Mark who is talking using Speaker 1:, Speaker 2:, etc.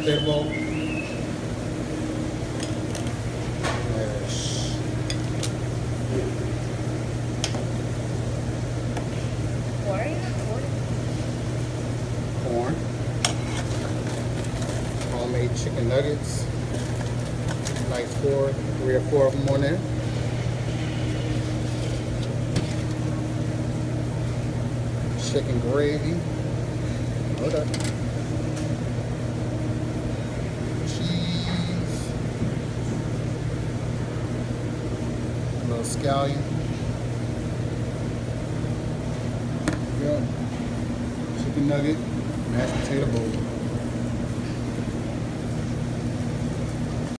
Speaker 1: are you
Speaker 2: corn, homemade chicken nuggets, like four, three or four of them on there. Chicken gravy. Hold up. A scallion. Yeah. Chicken nugget, mashed potato bowl.